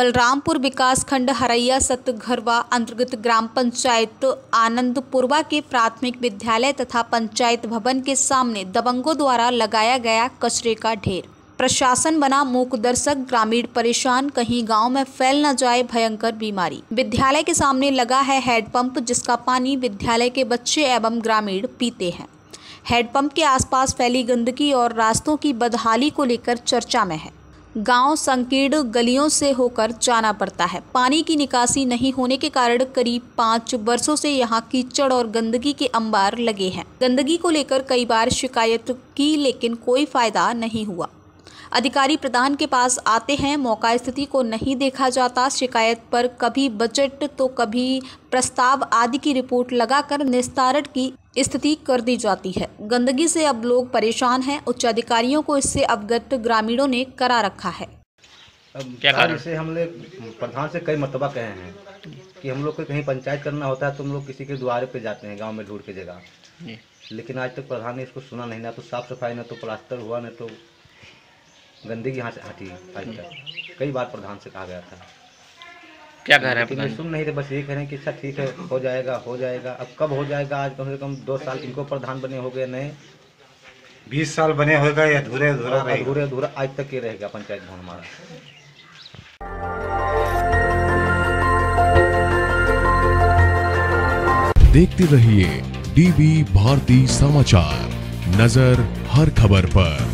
बलरामपुर विकास खंड हरैया सतघरवा अंतर्गत ग्राम पंचायत आनंदपुरवा के प्राथमिक विद्यालय तथा पंचायत भवन के सामने दबंगों द्वारा लगाया गया कचरे का ढेर। प्रशासन बना मूक दर्शक, ग्रामीण परेशान, कहीं गाँव में फैल न जाए भयंकर बीमारी। विद्यालय के सामने लगा है हैंडपंप जिसका पानी विद्यालय के बच्चे एवं ग्रामीण पीते हैं। हैंडपंप के आसपास फैली गंदगी और रास्तों की बदहाली को लेकर चर्चा में है। गाँव संकीर्ण गलियों से होकर जाना पड़ता है। पानी की निकासी नहीं होने के कारण करीब पाँच वर्षों से यहाँ कीचड़ और गंदगी के अंबार लगे हैं। गंदगी को लेकर कई बार शिकायत की, लेकिन कोई फ़ायदा नहीं हुआ। अधिकारी प्रधान के पास आते हैं, मौका स्थिति को नहीं देखा जाता, शिकायत पर कभी बजट तो कभी प्रस्ताव आदि की रिपोर्ट लगाकर निस्तारण की स्थिति कर दी जाती है। गंदगी से अब लोग परेशान हैं। उच्च अधिकारियों को इससे अवगत ग्रामीणों ने करा रखा है। अब क्या कारण? इसे हम लोग प्रधान से कई मरतबा कहे हैं कि हम लोग को कहीं पंचायत करना होता है तो हम लोग किसी के द्वारे पे जाते हैं गाँव में ढूंढ के जगह। लेकिन आज तक प्रधान ने इसको सुना नहीं ना तो साफ़ सफ़ाई ना तो प्लास्टर हुआ ना तो गंदगी यहाँ से हटी आज तक। कई बार प्रधान से कहा गया था। क्या कह रहे हैं सुन नहीं रहे बस ये कह रहे हैं कि अच्छा ठीक है हो जाएगा हो जाएगा। अब कब हो जाएगा? आज कम से कम दो साल इनको प्रधान बने हो गए नए। बीस साल बने होगा या अधूरे अधूरा अधूरे अधूरा आज तक ये रहेगा पंचायत भवन हमारा। देखते रहिए डीवी भारती समाचार नज़र हर खबर पर।